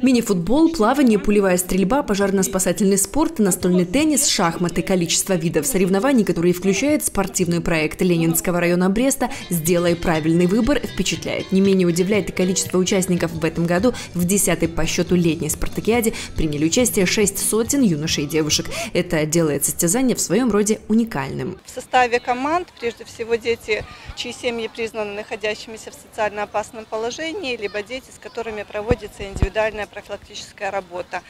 Мини-футбол, плавание, пулевая стрельба, пожарно-спасательный спорт, настольный теннис, шахматы. Количество видов соревнований, которые включают спортивный проект Ленинского района Бреста «Сделай правильный выбор» впечатляет. Не менее удивляет и количество участников в этом году. В десятой по счету летней спартакиаде приняли участие шесть сотен юношей и девушек. Это делает состязание в своем роде уникальным. В составе команд, прежде всего, дети, чьи семьи признаны находящимися в социально опасном положении, либо дети, с которыми проводится индивидуальная профилактическая работа.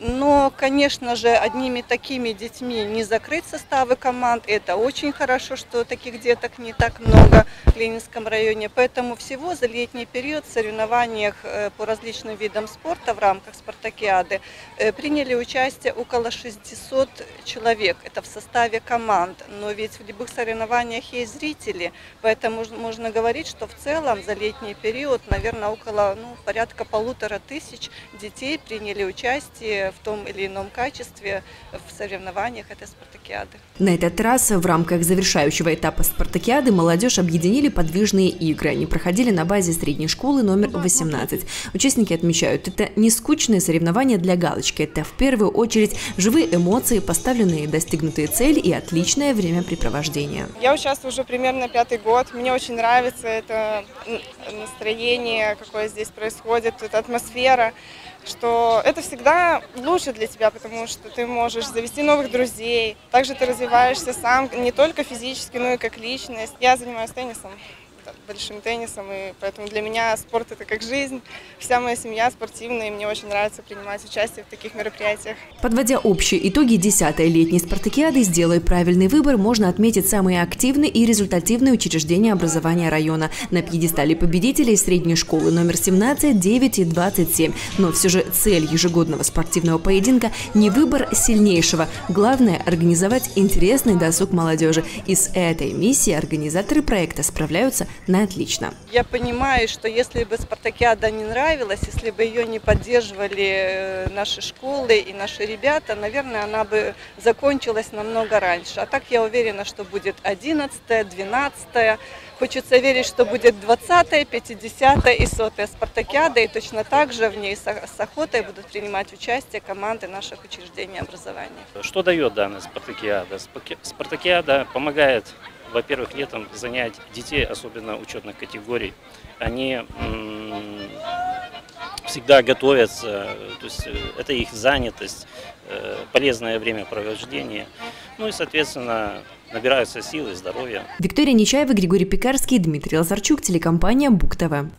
Но, конечно же, одними такими детьми не закрыть составы команд. Это очень хорошо, что таких деток не так много в Ленинском районе. Поэтому всего за летний период в соревнованиях э, по различным видам спорта в рамках спартакиады э, приняли участие около 600 человек. Это в составе команд. Но ведь в любых соревнованиях есть зрители. Поэтому можно говорить, что в целом за летний период, наверное, около ну, порядка полутора тысяч детей приняли участие в том или ином качестве в соревнованиях этой спартакиады. На этот раз в рамках завершающего этапа спартакиады молодежь объединили подвижные игры. Они проходили на базе средней школы номер 18. Участники отмечают, это не скучные соревнования для галочки. Это в первую очередь живые эмоции, поставленные достигнутые цели и отличное времяпрепровождение. Я участвую уже примерно пятый год. Мне очень нравится это настроение, какое здесь происходит, эта атмосфера что это всегда лучше для тебя, потому что ты можешь завести новых друзей. Также ты развиваешься сам не только физически, но и как личность. Я занимаюсь теннисом большим теннисом, и поэтому для меня спорт это как жизнь. Вся моя семья спортивная, и мне очень нравится принимать участие в таких мероприятиях. Подводя общие итоги 10-й летней спартакиады «Сделай правильный выбор», можно отметить самые активные и результативные учреждения образования района. На пьедестале победителей средней школы номер 17, 9 и 27. Но все же цель ежегодного спортивного поединка не выбор сильнейшего. Главное – организовать интересный досуг молодежи. И с этой миссией организаторы проекта справляются на отлично. Я понимаю, что если бы спартакиада не нравилась, если бы ее не поддерживали э, наши школы и наши ребята, наверное, она бы закончилась намного раньше. А так я уверена, что будет 11 12 Хочется верить, что будет 20 50 и 100 спартакиада, и точно так же в ней с охотой будут принимать участие команды наших учреждений образования. Что дает данная спартакиада? Спартакиада помогает во-первых, летом занять детей, особенно учетных категорий, они всегда готовятся, то есть э, это их занятость, э, полезное времяпровождение, ну и, соответственно, набираются силы, здоровья. Виктория Нечаева, Григорий Пекарский, Дмитрий Лазарчук, телекомпания Бук ТВ.